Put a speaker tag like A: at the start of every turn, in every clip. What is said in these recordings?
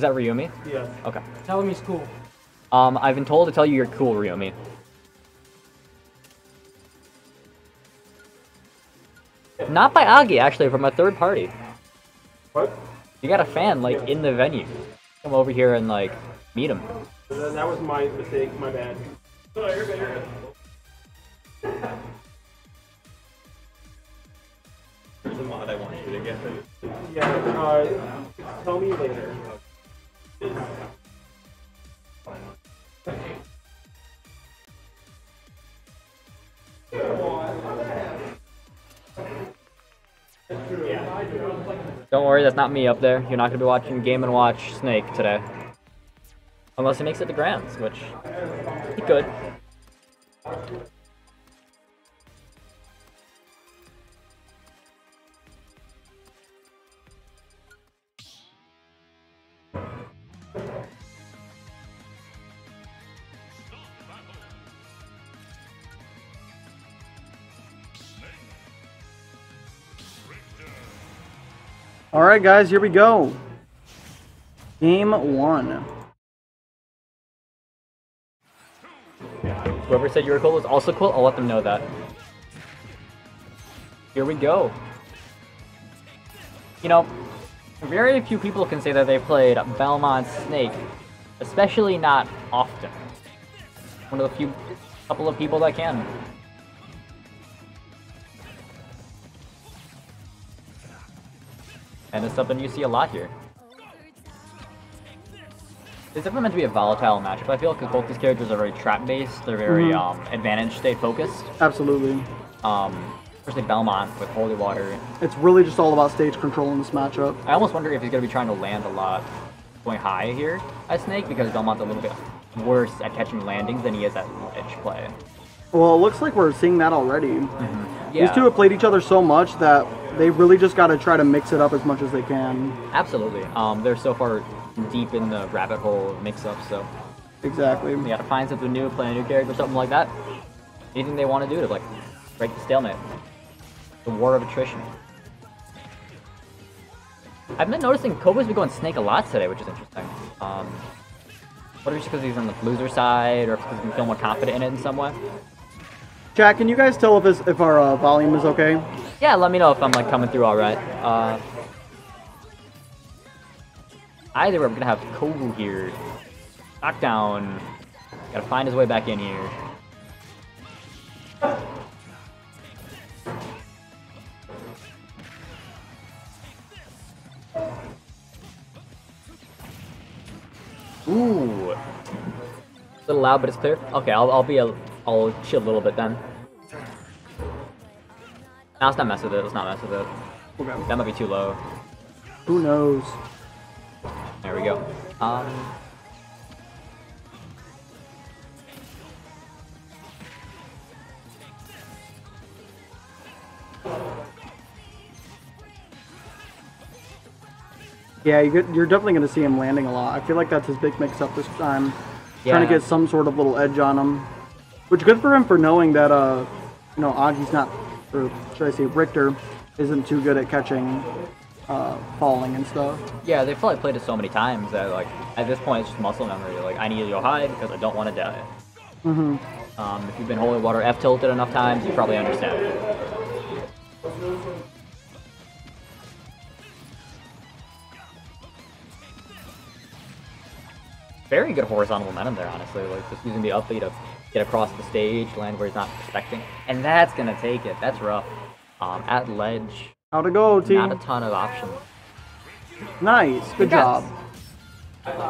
A: Is that Ryumi?
B: Yeah.
A: Okay.
C: Tell him he's cool.
A: Um, I've been told to tell you you're cool, Ryumi. Not by Aghi, actually, from a third party.
B: What?
A: You got a fan, like, in the venue. Come over here and, like, meet him.
B: That that was my mistake. My bad. Oh, you're good. You're good.
D: There's a mod I want you to get.
B: Yeah. Uh, tell me later.
A: Don't worry, that's not me up there. You're not gonna be watching Game and Watch Snake today. Unless he makes it to Grands, which he could.
E: All right, guys, here we go. Game one.
A: Whoever said you were cool is also cool. I'll let them know that. Here we go. You know, very few people can say that they played Belmont Snake, especially not often. One of the few couple of people that can. And it's something you see a lot here. It's definitely meant to be a volatile matchup. I feel because both these characters are very trap-based. They're very
E: Mhm.
A: um, advantage state focused.
E: Absolutely.
A: Um, especially Belmont with Holy Water.
E: It's really just all about stage control in this matchup.
A: I almost wonder if he's going to be trying to land a lot going high here at Snake because Belmont's a little bit worse at catching landings than he is at edge play.
E: Well, it looks like we're seeing that already.
A: Yeah,
E: These two have played each other so much that they really just got to try to mix it up as much as they can.
A: absolutely. Um, they're so far deep in the rabbit hole mix-up, so
E: Exactly.
A: they got to find something new, play a new character, something like that. Anything they want to do to like break the stalemate. The war of attrition. I've been noticing Kovu's been going Snake a lot today, which is interesting. Um, whether it's because he's on the loser side or because he's been feeling more confident in it in some way.
E: Jack, can you guys tell if, if our uh, volume is okay?
A: Yeah, let me know if I'm like coming through all right. Uh, either way, we're gonna have Kovu here. Knockdown. Gotta find his way back in here. Ooh. A little loud, but it's clear. Okay, I'll, I'll be a, I'll chill a little bit then. No, let's not mess with it. Let's not mess with it.
E: Okay.
A: That might be too low.
E: Who knows?
A: There we go. Um.
E: Yeah, you get, you're definitely going to see him landing a lot. I feel like that's his big mix-up this time. Trying to get some sort of little edge on him. Which good for him for knowing that, uh, you know, Aghi's not, or should I say Richter, isn't too good at catching uh, falling and stuff.
A: Yeah, they've probably played it so many times that like at this point it's just muscle memory. Like I need to go high because I don't want to die.
E: hmm
A: Um, if you've been Holy Water F tilted enough times, you probably understand. Very good horizontal momentum there, honestly. Like just using the up B to get across the stage, land where he's not expecting, and that's gonna take it. That's rough. Um, at ledge,
E: How'd it go, team?
A: not a ton of options.
E: Nice. Good job.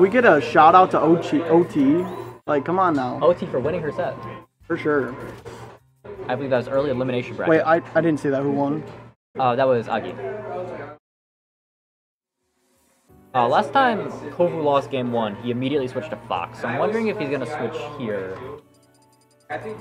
E: We get a shout out to OT. OT. Like, come on now.
A: OT for winning her set.
E: For sure.
A: I believe that was early elimination bracket.
E: Wait, I, I didn't see that. Who won?
A: Uh, that was Aghi. Uh, last time Kovu lost game one, he immediately switched to Fox. So I'm wondering if he's going to switch here.
E: I think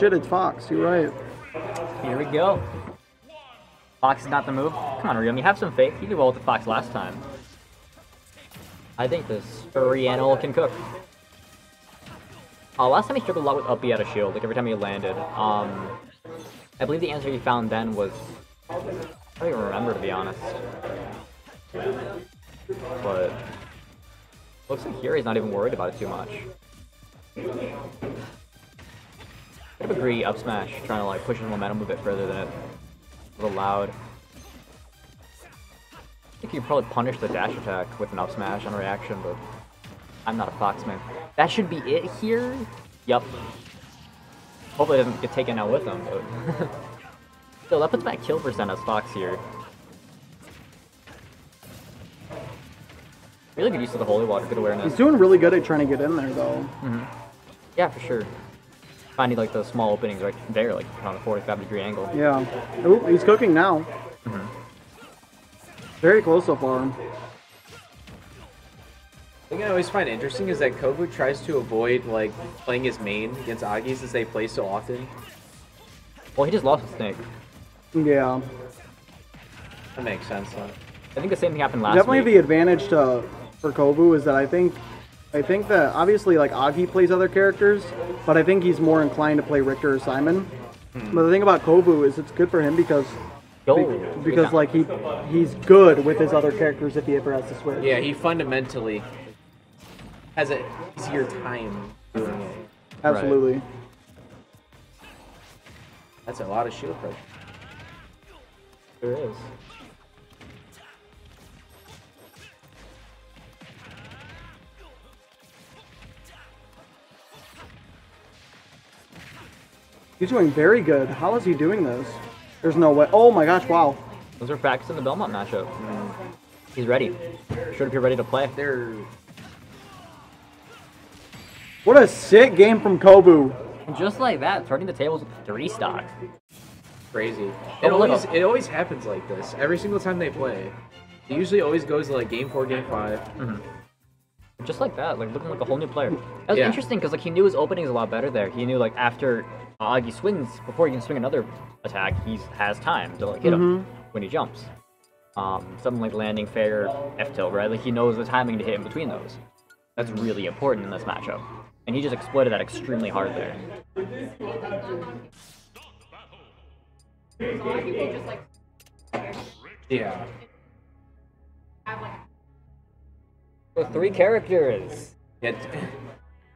E: shit, it's Fox. You're right.
A: Here we go. Fox is not the move. Come on, Ryumi, have some faith. You did well with the Fox last time. I think this furry animal can cook. Uh, last time he struggled a lot with up out of shield, like every time he landed. Um, I believe the answer he found then was... I don't even remember, to be honest. But... Looks like here he's not even worried about it too much. Bit of agree up smash, trying to like push his momentum a bit further than it was allowed. I think you probably punish the dash attack with an up smash on reaction, but I'm not a Foxman. That should be it here? Yep. Hopefully it doesn't get taken out with him, but... Still, that puts back kill percent as Fox here. Really good use of the Holy Water, good awareness.
E: He's doing really good at trying to get in there though. Mm-hmm.
A: Yeah, for sure. Finding like those small openings right there, like on a 45 degree angle.
E: Yeah. Oh, he's cooking now. Mm-hmm. Very close so far.
D: The thing I always find interesting is that Kovu tries to avoid like playing his main against Agis as they play so often.
A: Well, he just lost with Snake.
E: Yeah.
D: That makes sense. Huh?
A: I think the same thing happened last
E: Definitely
A: week.
E: the advantage to for Kovu is that I think I think that obviously like Aghi plays other characters, but I think he's more inclined to play Richter or Simon. Hmm. But the thing about Kovu is it's good for him because
A: Yo,
E: because like he he's good with his other characters if he ever has to switch.
D: Yeah, he fundamentally has an easier time doing it.
E: Absolutely.
D: That's a lot of shield pressure.
A: There is.
E: He's doing very good. How is he doing this? There's no way. Oh my gosh! Wow.
A: Those are practicing the Belmont matchup. He's ready. Should appear ready to play.
D: They're
E: What a sick game from Kovu.
A: And just like that, turning the tables with three stock.
D: crazy. It always it always happens like this every single time they play. It usually always goes to like game four, game five. Mm-hmm.
A: Just like that, like looking like a whole new player. That was
D: Yeah.
A: interesting because like he knew his openings a lot better there. He knew like after Aghi swings, before he can swing another attack, he has time to like hit him when he jumps. Um, something like landing fair F tilt, right? Like he knows the timing to hit in between those. That's really important in this matchup. And he just exploited that extremely hard there.
D: Yeah.
A: With three characters.
D: Yeah.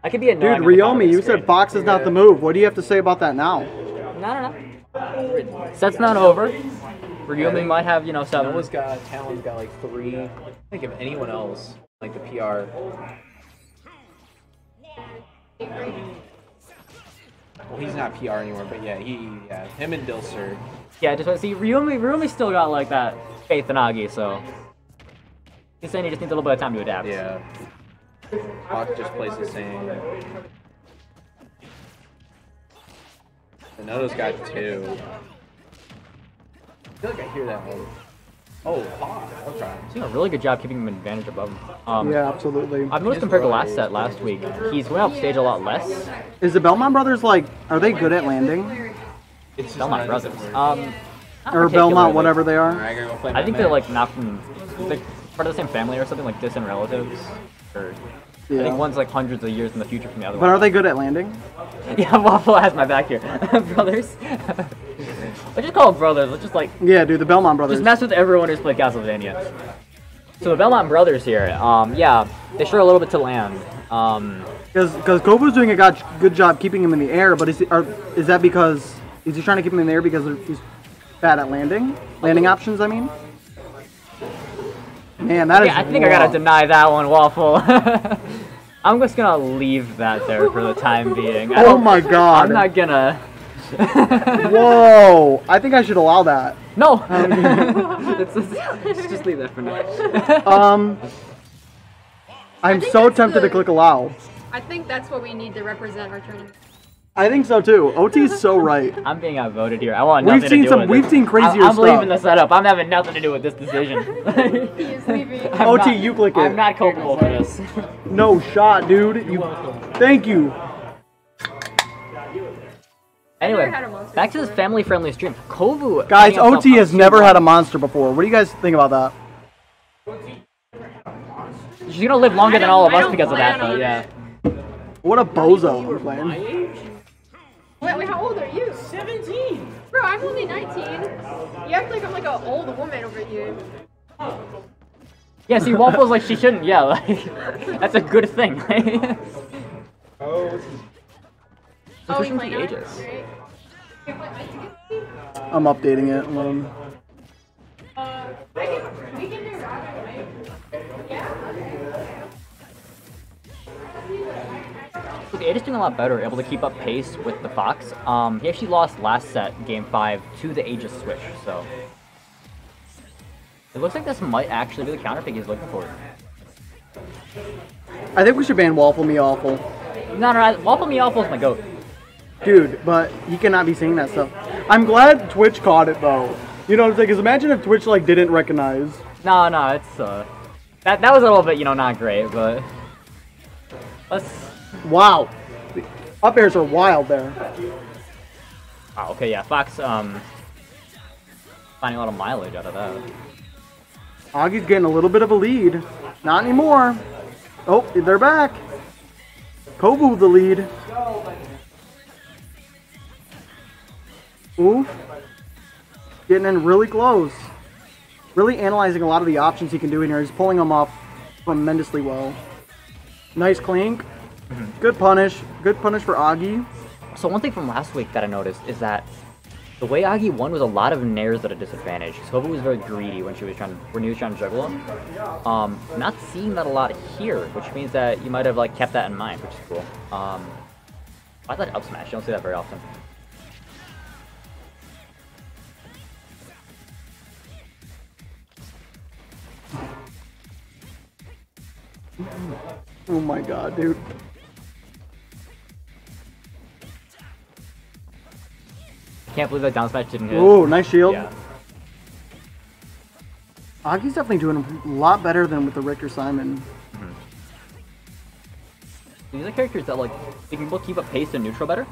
A: I could be a
E: Dude, Ryomi, you said Fox is not the move. What do you have to say about that now?
A: No, no, no. Set's not over. Ryumi might have, you know, seven.
D: Noah's got Talon's got like three. I think of anyone else like the PR. Well, he's not PR anymore, but yeah, he yeah him and Dilser.
A: Yeah, just see Ryumi. Ryumi still got like that faith in Aghi, so he's saying he just needs a little bit of time to adapt.
D: Yeah. Fox just plays the same. Anoto's got two. I feel like I hear that one. Oh, Fox. Okay.
A: He's doing a really good job keeping him in advantage above him. Um,
E: Yeah, absolutely.
A: I've noticed compared to last set last week, he's went up stage a lot less.
E: Is the Belmont brothers like? Are they good at landing?
D: It's just
A: Belmont brothers. Um,
E: Or. Belmont, whatever they are?
D: Alright, I gotta go play
A: I
D: my
A: think they're like not from like part of the same family or something, like distant relatives. Or I think one's like hundreds of years in the future from the other
E: But
A: one.
E: are they good at landing?
A: Yeah, Waffle has my back here. brothers. Let's just call them brothers. Let's just like
E: Yeah, dude, the Belmont brothers.
A: just mess with everyone who's played Castlevania. So the Belmont brothers here, um, yeah, they sure a little bit to land. Um,
E: Because because Kovu's doing a good job keeping him in the air, but is he, are, is that because is he trying to keep him in the air because he's bad at landing? Landing options, I mean. Man, that is.
A: yeah, I think I gotta deny that one, Waffle. I'm just gonna leave that there for the time being.
E: Oh my god.
A: I'm not gonna.
E: Whoa! I think I should allow that.
A: No. let's, let's- let's just leave that for now.
E: Um, I'm so
C: that's
E: tempted to click allow.
C: I think that's what we need to represent our tournament.
E: I think so too. OT's so right.
A: I'm being outvoted here. I want
E: We've seen
A: to do
E: some-
A: with
E: we've
A: this.
E: seen crazier
A: I'm, I'm
E: stuff.
A: leaving the setup. I'm having nothing to do with this decision.
C: He is leaving.
A: I'm
E: OT,
A: not-
E: you click it.
A: I'm not culpable for this.
E: No shot, dude. You. Thank you.
A: Anyway,
C: had a monster
A: back to this family-friendly stream. Kovu.
E: Guys, OT has never had a monster before. What do you guys think about that?
A: She's gonna live longer than all of us because of that, though. Yeah.
E: What a bozo I'm playing.
C: Wait, wait, how old are you?
B: 17.
C: Bro, I'm only 19. You act like I'm like an old woman over here.
A: Yeah. See, Waffle's like she shouldn't. Yeah, like that's a good thing.
B: Oh,
C: Oh,
A: pushing
C: you play
A: the ages.
C: Great. You play Ice Against Me?
E: I'm updating it. Um,
C: Uh, I can, we can do Robin, right?
A: Look, Ada's doing a lot better, able to keep up pace with the Fox. Um, he actually lost last set, game five, to the Aghi's switch. So it looks like this might actually be the counter pick he's looking for.
E: I think we should ban Waffle Me Awful.
A: No, no, no Waffle Me Awful is my goat.
E: Dude, but he cannot be saying that stuff. I'm glad Twitch caught it though. You know what I'm saying? Because imagine if Twitch like didn't recognize.
A: No, no, it's uh, that that was a little bit, you know, not great, but let's.
E: Wow. The up airs are wild there.
A: Oh, okay, yeah, Fox um, finding a lot of mileage out of that.
E: Aghi's getting a little bit of a lead. Not anymore. Oh, they're back. Kovu the lead. Ooh. Getting in really close. Really analyzing a lot of the options he can do in here. He's pulling them off tremendously well. Nice clink. Good punish. Good punish for Aghi.
A: So one thing from last week that I noticed is that the way Aghi won was a lot of nairs at a disadvantage. Sova was very greedy when she was trying when he was trying to juggle him. Um, not seeing that a lot here, which means that you might have like kept that in mind, which is cool. Um, I thought up smash. You don't see that very often.
E: Oh my god, dude.
A: Can't believe that down smash didn't hit.
E: Ooh, nice shield.
A: Yeah.
E: Aghi's definitely doing a lot better than with the Richter Simon.
A: These are characters that like they can both keep up pace and neutral better,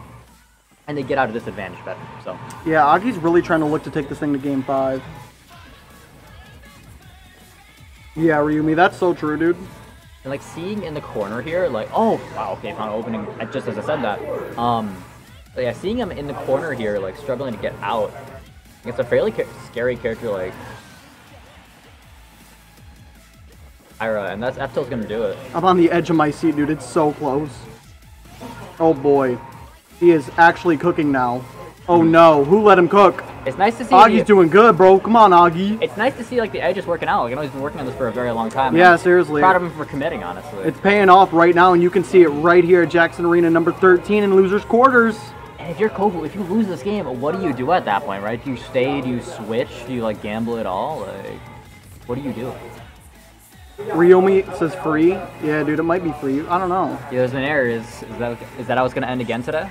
A: and they get out of disadvantage better. So
E: Yeah, Aghi's really trying to look to take this thing to game five. Yeah, Ryumi, that's so true, dude.
A: And like seeing in the corner here, like, oh wow, okay, found an opening just as I said that. Um, but yeah, seeing him in the corner here, like struggling to get out, it's a fairly ca- scary character like Ira, and that's Eftel's gonna do it.
E: I'm on the edge of my seat, dude. It's so close. Oh boy. He is actually cooking now. Oh hmm. no, who let him cook?
A: It's nice to see.
E: Aghi's
A: the-
E: doing good, bro. Come on, Aghi.
A: It's nice to see like the edge is working out. Like, I know he's been working on this for a very long time.
E: Yeah,
A: I'm
E: seriously.
A: Proud of him for committing, honestly.
E: It's paying off right now, and you can see it right here at Jackson Arena, number 13 in losers quarters.
A: And if you're Kovu, if you lose this game, what do you do at that point, right? Do you stay? Do you switch? Do you like gamble at all? Like, what do you do?
E: Ryomi says free. Yeah, dude, it might be free. I don't know.
A: Yeah, there's an error. Is, is that is that how it's gonna end again today?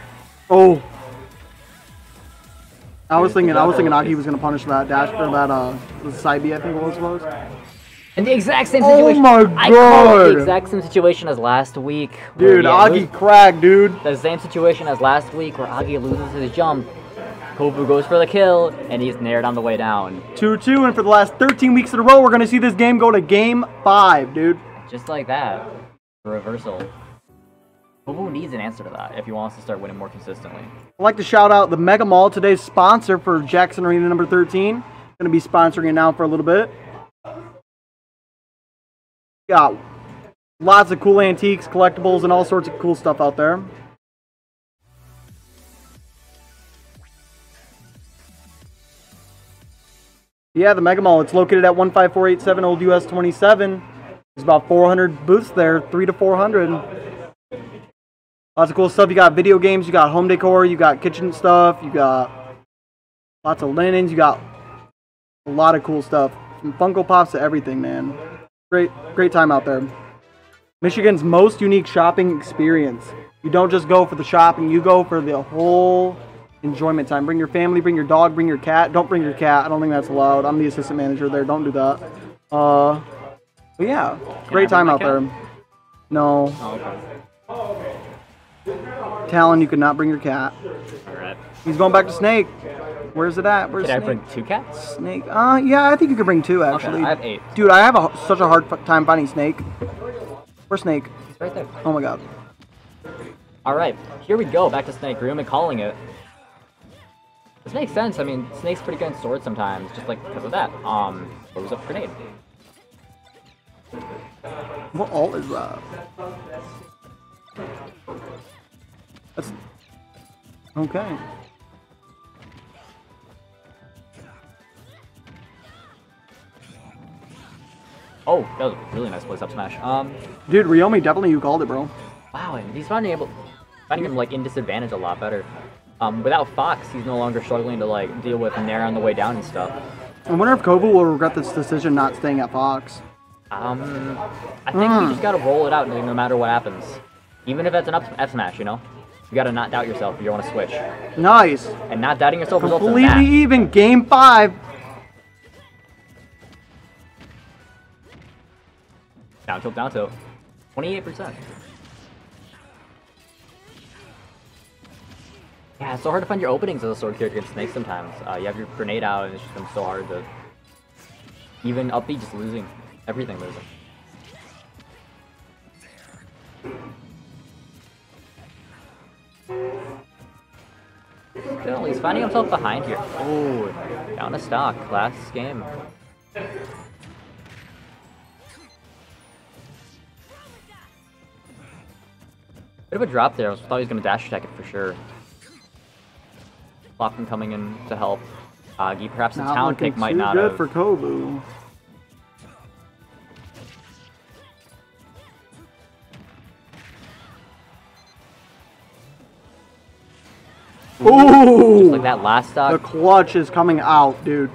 E: Oh. I was
A: Here's
E: thinking, I was thinking. Aghi was gonna punish that dash for that uh, the side B, I think it was. was.
A: In the exact same situation.
E: Oh
A: situation.
E: my
A: I
E: God.
A: the exact same situation as last week.
E: Dude,
A: yeah, Aghi
E: cracked, dude.
A: the same situation as last week where Aghi loses his jump. Kovu goes for the kill, and he's nared on the way down.
E: 2-2, and for the last 13 weeks in a row, we're gonna see this game go to game five, dude.
A: Just like that. Reversal. Kovu needs an answer to that if he wants to start winning more consistently.
E: I'd like to shout out the Mega Mall, today's sponsor for Jackson Arena number 13. Gonna be sponsoring it now for a little bit. Got lots of cool antiques, collectibles, and all sorts of cool stuff out there. Yeah, the Mega Mall. It's located at 15487 Old US 27. There's about 400 booths there, three to 400. Lots of cool stuff. You got video games, you got home decor, you got kitchen stuff, you got lots of linens, you got a lot of cool stuff. From Funko Pops to everything, man. Great, great time out there. Michigan's most unique shopping experience. You don't just go for the shopping, you go for the whole enjoyment time. Bring your family, bring your dog, bring your cat. Don't bring your cat. I don't think that's allowed. I'm the assistant manager there. Don't do that. Uh, but yeah, great time out
A: cat?
E: there. No,
A: Oh, okay.
E: Talon, you could not bring your cat.
A: Alright.
E: He's going back to Snake. Where's it at? Where's
A: I
E: Snake?
A: bring two cats?
E: Snake. Uh, yeah, I think you could bring two actually.
A: I have eight.
E: Dude, I have a, such a hard time finding Snake. Where's Snake?
A: It's right there.
E: Oh my god.
A: Alright, here we go, back to Snake Room and calling it. This makes sense, I mean, Snake's pretty good in swords sometimes, just like because of that. Um, throws up grenade.
E: What all is that? That's okay.
A: Oh, that was a really nice place up smash. Um,
E: Dude, Ryomi, definitely you called it, bro.
A: wow, and he's finding able, finding him like in disadvantage a lot better. Um, without Fox, he's no longer struggling to like deal with Nair on the way down and stuff.
E: I wonder if Kovu will regret this decision not staying at Fox.
A: Um, I think you just gotta roll it out no matter what happens. Even if it's an up F smash, you know? You gotta not doubt yourself if you want to switch.
E: Nice.
A: And not doubting yourself results in
E: Completely
A: that.
E: even. Game five.
A: Down tilt, down tilt. 28%. Yeah, it's so hard to find your openings as a sword character against Snake sometimes. Uh, you have your grenade out and it's just so hard to... Even up B just losing. Everything losing. Still, he's finding himself behind here. Oh, down a stock. Last game. Bit of a drop there. I thought he was going to dash attack it for sure. Lofton coming in to help. Aghi, perhaps the town pick might not
E: good
A: have.
E: for Kovu. Ooh!
A: Just like that last stock.
E: The clutch is coming out, dude.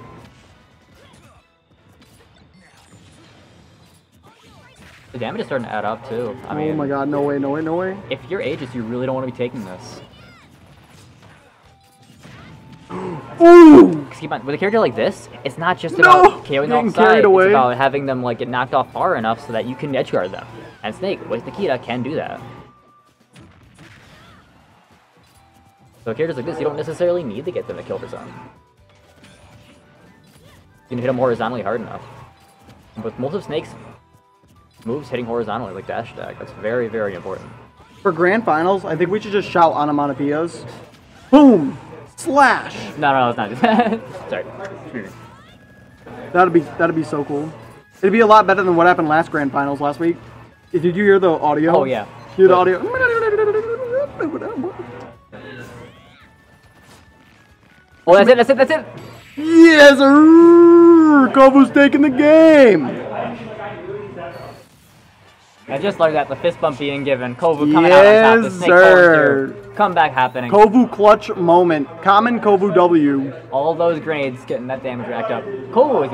A: The damage is starting to add up too. I oh mean,
E: oh my god, no way, no way, no way.
A: if you're Aegis, you really don't want to be taking this.
E: Ooh!
A: 'Cause keep on, with a character like this, it's not just
E: No!
A: about KOing
E: them
A: outside,
E: carried
A: it's
E: away.
A: about having them like get knocked off far enough so that you can edge guard them. And Snake, with Nikita, can do that. So characters like this, you don't necessarily need to get them to kill for zone. You can hit them horizontally hard enough. With most of Snake's moves hitting horizontally, like dash attack, that's very, very important.
E: For grand finals, I think we should just shout onomatopoeias. Boom! Slash!
A: No, no, it's not. Sorry.
E: That'd be that'd be so cool. It'd be a lot better than what happened last grand finals last week. Did you hear the audio?
A: Oh, yeah.
E: Hear the audio?
A: Oh, that's it, that's it, that's it!
E: Yes! Kovu's taking the game.
A: I just learned that the fist bump being given, Kovu coming out on top, the
E: Yes,
A: snake
E: sir.
A: through, comeback happening.
E: Kovu clutch moment. Common Kovu W.
A: All those grenades getting that damage racked up. Kovu is